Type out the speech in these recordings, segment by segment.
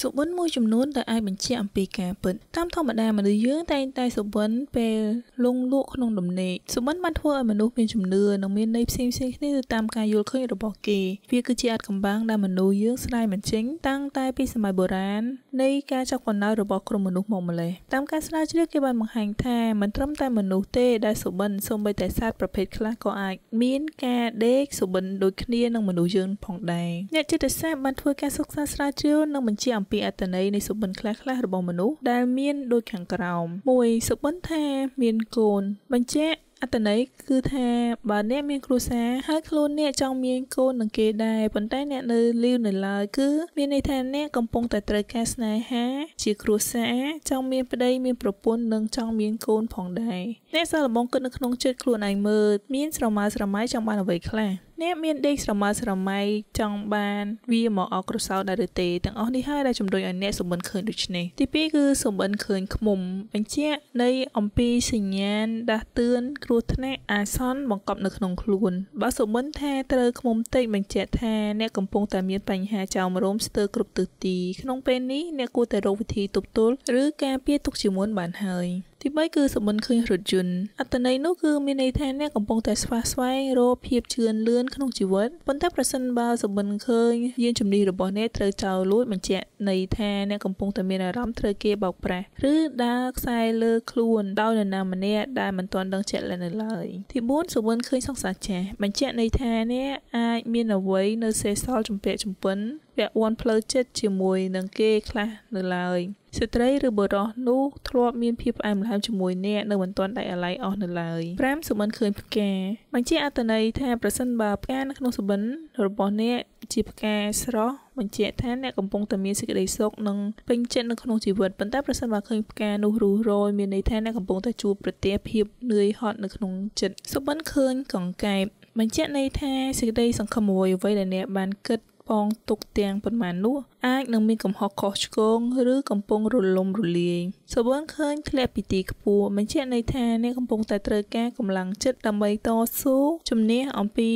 សុបិនមួយចំនួនដែលអាចបញ្ជាក់អំពីការពិតតាមធម្មតាមនុស្សយើងតែងតែសុបិនពេលលងលក់ក្នុងដំណេកសុបិនបានធ្វើឲ្យមនុស្សមានជំនឿនិងមានន័យផ្សេងៗគ្នាទៅតាមការយល់ឃើញរបស់គេវាគឺជាអាចកំបាំងដែលមនុស្សយើងស្ដាយមិនចេញតាំងតែពីសម័យបុរាណនៃការចាប់កណ្ដោរបស់ក្រុមមនុស្សមកម្លេះតាមការស្រាវជ្រាវគេបានបង្ហាញថាមិនត្រឹមតែមនុស្សទេដែលសុបិនសូម្បីតែសត្វប្រភេទខ្លះក៏អាចមានការដេកសុបិនដូចគ្នានឹងមនុស្សយើងផងដែរអ្នកចិត្តសាស្ត្របានធ្វើការសិក្សាស្រាវជ្រាវនិងបញ្ជាក់អំពីអត្ថន័យនៃសុបិនខ្លះៗរបស់មនុស្សដែលមានដូចខាងក្រោម1សុបិនថាមានកូន បញ្ជាក់អត្តន័យគឺថាបើអ្នកមានគ្រួសារហើយខ្លួនអ្នកចង់មានកូននឹងគេដែរប៉ុន្តែអ្នកនៅលីវនៅឡើយគឺមានន័យថាអ្នកកំពុងតែត្រូវការស្នេហា ជាគ្រួសារចង់មានប្តីមានប្រពន្ធនិងចង់មានកូនផងដែរអ្នកសាកល្បងគិតនៅក្នុងចិត្តខ្លួនឯងមើលមានស្រមើស្រមៃចង់បានអ្វីខ្លះ អ្នកមានដេកស្រមើស្រមៃចង់បានវាមកអកក្រសោដែរឬទេទាំងអស់នេះហើយដែលជំរុញឲ្យអ្នកសម្បិនឃើញដូចនេះទី2គឺសម្បិនឃើញខ្មុំបញ្ជាក់នៃអំពីសញ្ញាណដាស់តឿនគ្រោះថ្នាក់អាសន្នបង្កប់នៅក្នុងខ្លួនបើសម្បិនថាត្រូវខ្មុំតិចបញ្ជាក់ថាអ្នកកំពុងតែមានបញ្ហាចោមរោមស្ទើរគ្រប់ទិសទីក្នុងពេលនេះអ្នកគួរតែរកវិធីទប់ទល់ឬការពារទុកជាមុនបានហើយ ទី3គឺសម្បត្តិឃើញរថយន្តអត្តន័យនោះគឺមានន័យថាអ្នកកំពុងតែស្វះស្វែងរកភាពជឿនលឿនក្នុងជីវិតប៉ុន្តែប្រសិនបើសម្បត្តិឃើញយានជំនិះរបស់អ្នកត្រូវចោលលួចបញ្ជាក់ន័យថាអ្នកកំពុងតែមានអារម្មណ៍ត្រូវគេបោកប្រាស់ឬដើរខ្សែលើខ្លួនដោយនរណាម្នាក់ដែលមិនទាន់ដឹងជាក់លាក់នៅឡើយទី4សម្បត្តិឃើញសង្សារចាស់បញ្ជាក់ន័យថាអ្នកអាចមានអ្វីនៅសេសសល់ជំពាក់ជំពិនពាក់ព័ន្ធផ្លូវចិត្តជាមួយនឹងគេខ្លះនៅឡើយស្ត្រីឬបុរសនោះធ្លាប់មានភាពផ្អែមល្ហែមជាមួយអ្នកនៅមិនទាន់ដាច់អាល័យអស់នៅឡើយ5សុបិនឃើញផ្កាបញ្ជាអត្តន័យថាប្រសិនបើផ្កានៅក្នុងសុបិនរបស់អ្នកជាផ្កាស្រស់បញ្ជាក់ថាអ្នកកំពុងតែមានសេចក្តីសុខនិងពេញចិត្តនៅក្នុងជីវិតប៉ុន្តែប្រសិនបើឃើញផ្កានោះរុះរយមានន័យថាអ្នកកំពុងតែជួបប្រទះភាពនឿយហត់នៅក្នុងចិត្តសុបិនឃើញកង្កែបបញ្ជាក់ន័យថាសេចក្តីសង្ឃឹមអ្វីៗដែលអ្នកបានគិត ផងទុកទាំងប៉ុន្មាននោះអាចនឹងមានកំហុសខុសឆ្គងឬកំពុងរលំរលាយសវឿនឃើញធ្លាក់ពីទីខ្ពស់បញ្ជាក់ន័យថាអ្នកកំពុងតែត្រូវការកម្លាំងចិត្តដើម្បីតស៊ូជំនះអំពី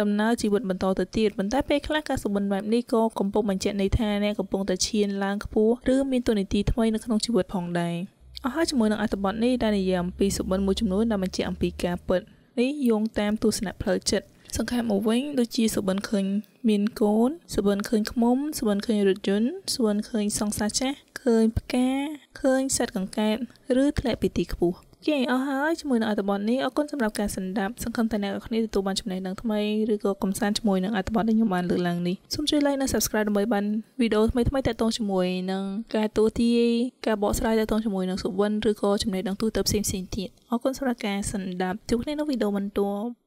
ដំណើរជីវិតបន្តទៅទៀតប៉ុន្តែពេលខ្លះការសម្បិនបែបនេះក៏កំពុងបញ្ជាក់ន័យថាអ្នកកំពុងតែឈានឡើងខ្ពស់ឬមានទូនាទីថ្មីនៅក្នុងជីវិតផងដែរអស់ហើយជាមួយនឹងអត្ថបទនេះដែលនិយាយអំពីសុបិនមួយចំនួនដែលបញ្ជាក់អំពីការពិតនេះយោងតាមទស្សនៈផ្លូវចិត្ត សង្ខេបមកវិញដូចជាសុបិនឃើញមានកូនសុបិនឃើញខ្មុំសុបិនឃើញរថយន្តសុបិនឃើញសង្សារចាស់ឃើញផ្កាឃើញសត្វកង្កែបឬធ្លាក់ពីទីខ្ពស់គេអស់ហើយជាមួយនឹងអត្ថបទនេះអរគុណសម្រាប់ការស្ដាប់សង្ឃឹមថាអ្នកនរគ្នាទទួលបានចំណេះដឹងថ្មីឬក៏កំសាន្តជាមួយនឹងអត្ថបទដែលខ្ញុំបានលើកឡើងនេះសូមជួយ like និង subscribe ដើម្បីបានវីដេអូថ្មីៗទាក់ទងជាមួយនឹងការទូទាយការបកស្រាយទាក់ទងជាមួយនឹងសុវណ្ណឬក៏ចំណេះដឹងទូទៅផ្សេងៗទៀតអរគុណសម្រាប់ការស្ដាប់ជួបគ្នានៅវីដេអូបន្ទាប់